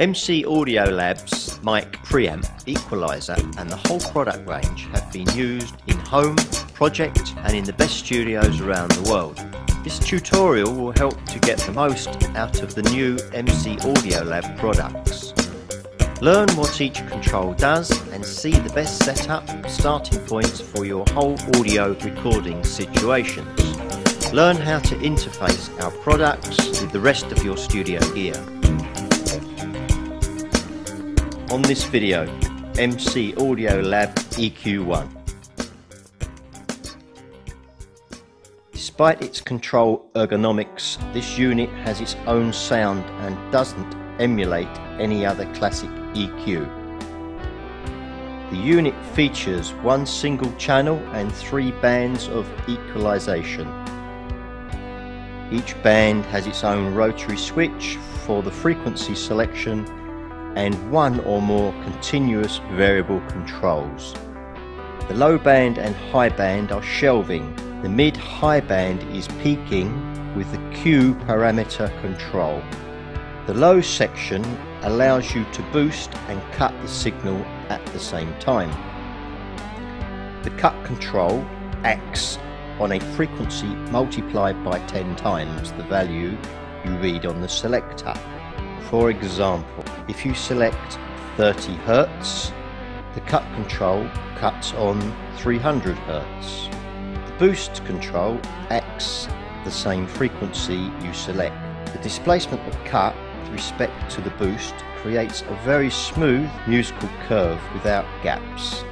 MC Audio Labs mic preamp, equalizer and the whole product range have been used in home, project and in the best studios around the world. This tutorial will help to get the most out of the new MC Audio Lab products. Learn what each control does and see the best setup starting points for your whole audio recording situations. Learn how to interface our products with the rest of your studio gear. On this video, MC Audio Lab EQ1. Despite its control ergonomics, this unit has its own sound and doesn't emulate any other classic EQ. The unit features one single channel and three bands of equalization. Each band has its own rotary switch for the frequency selection and one or more continuous variable controls. The low band and high band are shelving. The mid-high band is peaking with the Q parameter control. The low section allows you to boost and cut the signal at the same time. The cut control acts on a frequency multiplied by 10 times the value you read on the selector. For example, if you select 30 Hz, the cut control cuts on 300 Hz. The boost control acts the same frequency you select. The displacement of cut with respect to the boost creates a very smooth musical curve without gaps.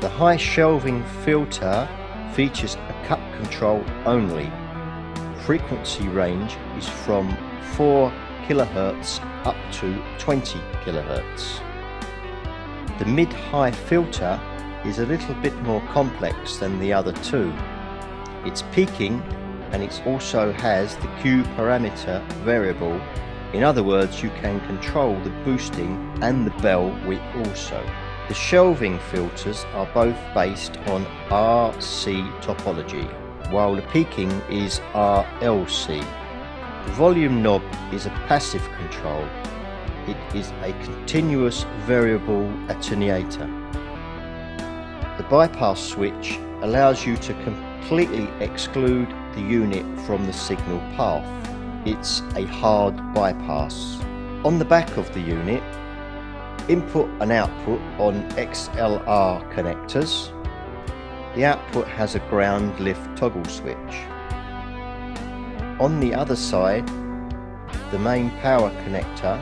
The high shelving filter features a cut control only. Frequency range is from 4 kHz up to 20 kHz. The mid-high filter is a little bit more complex than the other two. Its peaking and it also has the Q parameter variable. In other words, you can control the boosting and the bell width also. The shelving filters are both based on RC topology, while the peaking is RLC. The volume knob is a passive control. It is a continuous variable attenuator. The bypass switch allows you to completely exclude the unit from the signal path. It's a hard bypass. On the back of the unit, input and output on XLR connectors. The output has a ground lift toggle switch. On the other side, the main power connector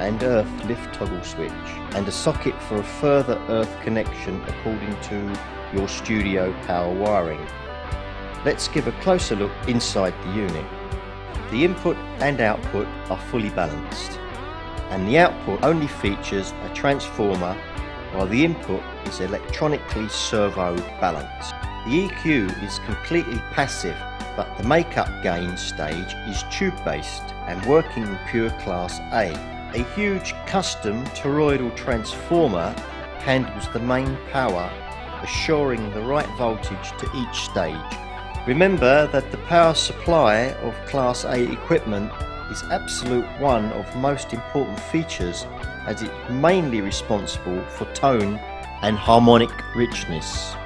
and earth lift toggle switch and a socket for a further earth connection according to your studio power wiring. Let's give a closer look inside the unit. The input and output are fully balanced and the output only features a transformer while the input is electronically servo balanced. The EQ is completely passive but the makeup gain stage is tube based and working in pure class A. A huge custom toroidal transformer handles the main power assuring the right voltage to each stage Remember that the power supply of Class A equipment is absolute one of most important features as it's mainly responsible for tone and harmonic richness.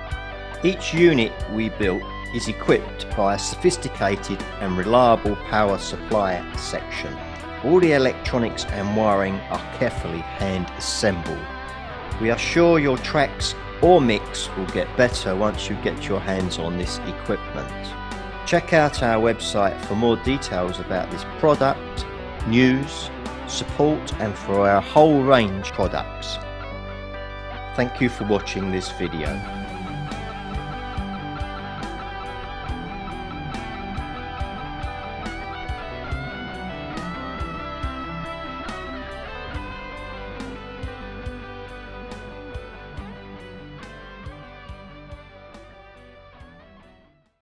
Each unit we built is equipped by a sophisticated and reliable power supply section. All the electronics and wiring are carefully hand assembled. We are sure your tracks or mix will get better once you get your hands on this equipment. Check out our website for more details about this product, news, support and for our whole range products. Thank you for watching this video.